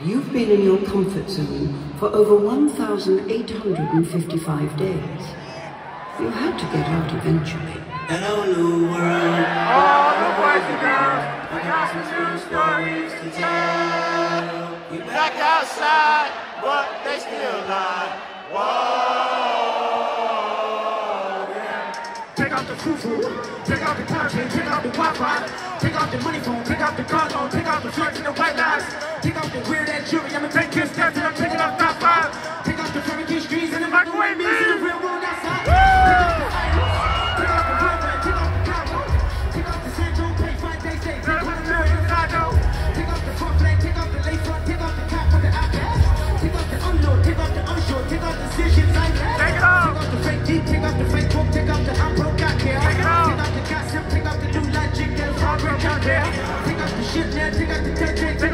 You've been in your comfort zone for over 1,855 days. You had to get out eventually. Hello, new world. All the boys and girls, I got some true stories to tell. We back outside, but they still lie. out the foo-foo, take out the content, take out the Wi-Fi, take out the money phone, take out the car loan, take out the drugs and the white lies, take out the weird ass jewelry, I'ma take this, that's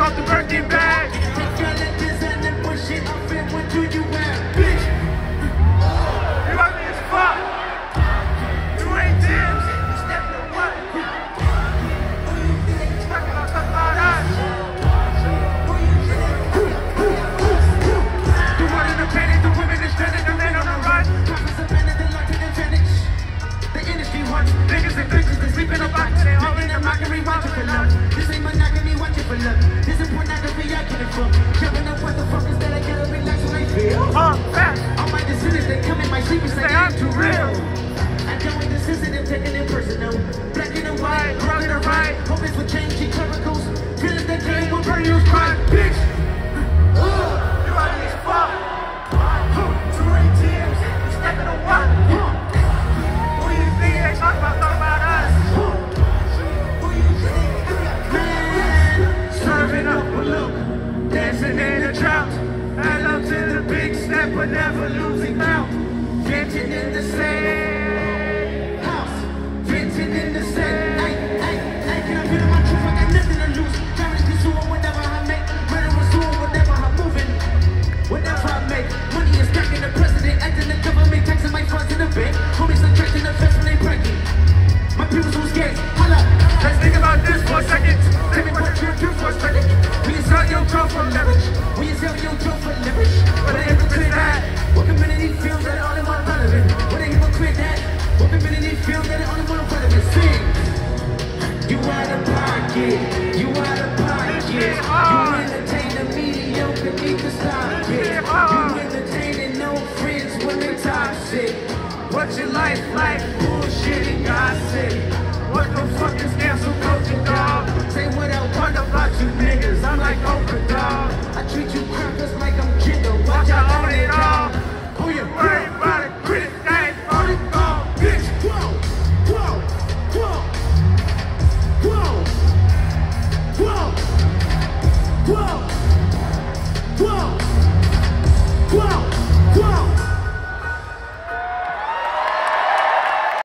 about the birthday bag. look. This is pornography I get it from. Jumping up with the fuckers that I gotta relax when I feel. Uh, All my decisions, soon they come in my sleep, it's like I'm too real. never losing mount. Dancing in the sand. out of pocket, you out of pocket. You entertain the mediocre, need to stop it. You entertaining no friends when they toxic. What's your life like? Bullshit and gossip. What the fuck is cancel culture, dog? Say what I want about you niggas, I'm like Oprah, dog. I treat you Whoa!